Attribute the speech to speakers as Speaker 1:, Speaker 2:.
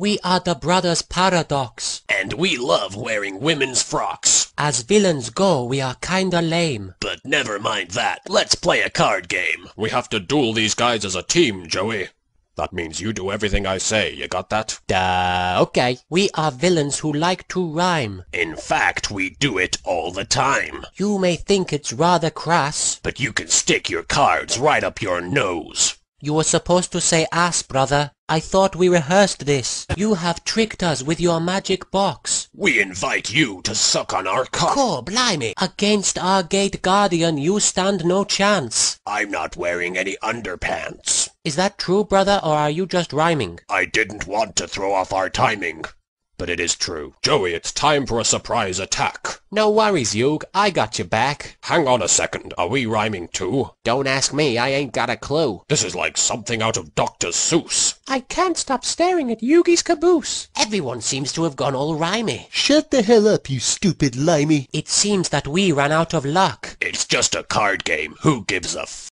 Speaker 1: We are the Brothers Paradox.
Speaker 2: And we love wearing women's frocks.
Speaker 1: As villains go, we are kinda lame.
Speaker 2: But never mind that. Let's play a card game.
Speaker 3: We have to duel these guys as a team, Joey. That means you do everything I say, you got that?
Speaker 1: Duh, okay. We are villains who like to rhyme.
Speaker 2: In fact, we do it all the time.
Speaker 1: You may think it's rather crass.
Speaker 2: But you can stick your cards right up your nose.
Speaker 1: You were supposed to say ass, brother. I thought we rehearsed this. You have tricked us with your magic box.
Speaker 2: We invite you to suck on our cock.
Speaker 1: Cool, blimey. Against our gate guardian, you stand no chance.
Speaker 2: I'm not wearing any underpants.
Speaker 1: Is that true, brother, or are you just rhyming?
Speaker 2: I didn't want to throw off our timing. But it is true.
Speaker 3: Joey, it's time for a surprise attack.
Speaker 1: No worries, Yug. I got your back.
Speaker 3: Hang on a second, are we rhyming too?
Speaker 1: Don't ask me, I ain't got a clue.
Speaker 3: This is like something out of Dr. Seuss.
Speaker 1: I can't stop staring at Yugi's caboose. Everyone seems to have gone all rhymy.
Speaker 4: Shut the hell up, you stupid limey.
Speaker 1: It seems that we ran out of luck.
Speaker 2: It's just a card game. Who gives a f-